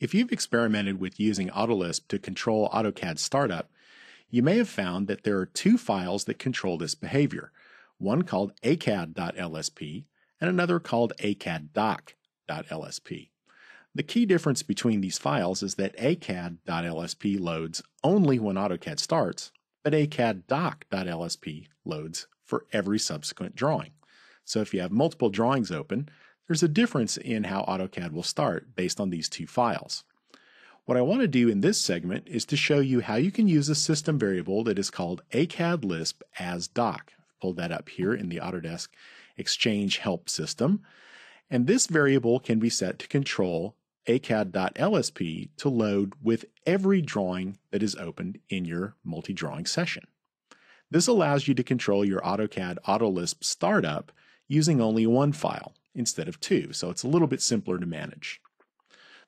If you've experimented with using Autolisp to control AutoCAD startup, you may have found that there are two files that control this behavior, one called acad.lsp and another called acaddoc.lsp. The key difference between these files is that acad.lsp loads only when AutoCAD starts, but acaddoc.lsp loads for every subsequent drawing. So if you have multiple drawings open, there's a difference in how AutoCAD will start based on these two files. What I want to do in this segment is to show you how you can use a system variable that is called acad.lisp as doc. I've pulled that up here in the Autodesk Exchange help system. And this variable can be set to control acad.lsp to load with every drawing that is opened in your multi-drawing session. This allows you to control your AutoCAD Autolisp startup using only one file instead of two, so it's a little bit simpler to manage.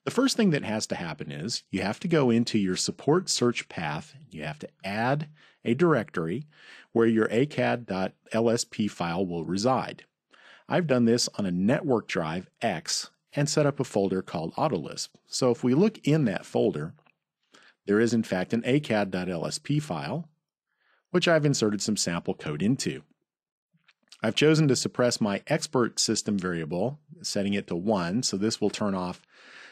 The first thing that has to happen is you have to go into your support search path, you have to add a directory where your acad.lsp file will reside. I've done this on a network drive X and set up a folder called Autolisp. So if we look in that folder, there is in fact an acad.lsp file, which I've inserted some sample code into. I've chosen to suppress my expert system variable, setting it to 1, so this will turn off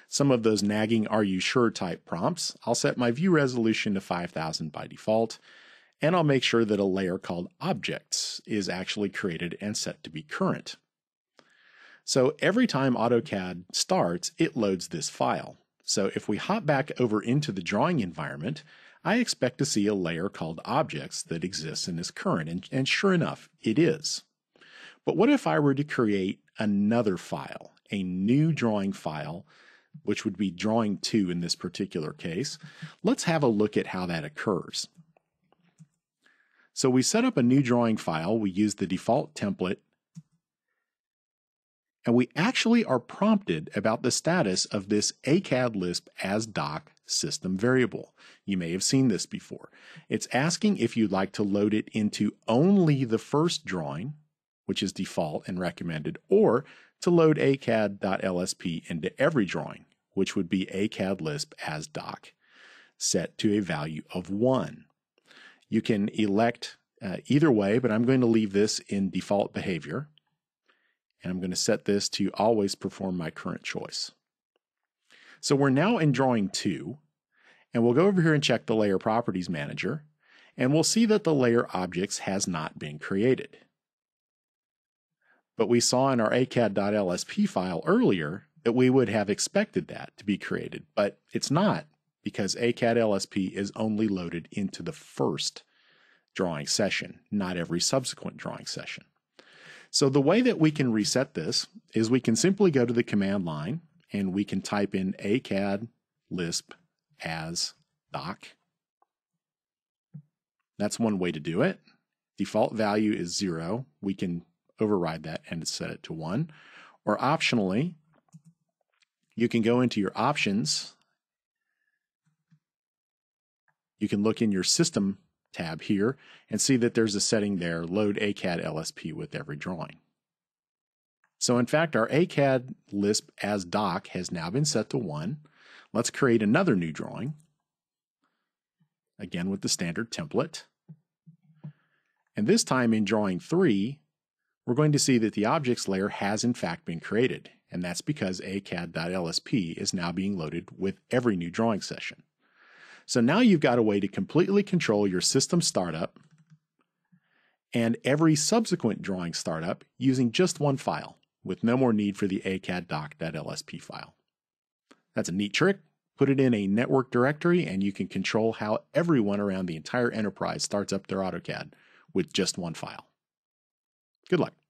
some of those nagging are you sure type prompts. I'll set my view resolution to 5000 by default, and I'll make sure that a layer called objects is actually created and set to be current. So every time AutoCAD starts, it loads this file. So if we hop back over into the drawing environment, I expect to see a layer called objects that exists and is current, and, and sure enough, it is. But what if I were to create another file, a new drawing file, which would be drawing 2 in this particular case? Let's have a look at how that occurs. So we set up a new drawing file, we use the default template, and we actually are prompted about the status of this ACAD Lisp as doc system variable. You may have seen this before. It's asking if you'd like to load it into only the first drawing, which is default and recommended, or to load acad.lsp into every drawing, which would be acad lisp as doc, set to a value of 1. You can elect uh, either way, but I'm going to leave this in default behavior, and I'm going to set this to always perform my current choice. So we're now in drawing 2, and we'll go over here and check the layer properties manager, and we'll see that the layer objects has not been created. But we saw in our acad.lsp file earlier that we would have expected that to be created, but it's not because acad.lsp is only loaded into the first drawing session, not every subsequent drawing session. So the way that we can reset this is we can simply go to the command line and we can type in acad lisp as doc. That's one way to do it. Default value is zero. We can override that and set it to one. Or optionally, you can go into your options. You can look in your system tab here and see that there's a setting there, load ACAD LSP with every drawing. So in fact, our ACAD Lisp as doc has now been set to one. Let's create another new drawing. Again with the standard template. And this time in drawing three, we're going to see that the objects layer has in fact been created, and that's because acad.lsp is now being loaded with every new drawing session. So now you've got a way to completely control your system startup and every subsequent drawing startup using just one file with no more need for the acad.doc.lsp file. That's a neat trick. Put it in a network directory and you can control how everyone around the entire enterprise starts up their AutoCAD with just one file. Good luck.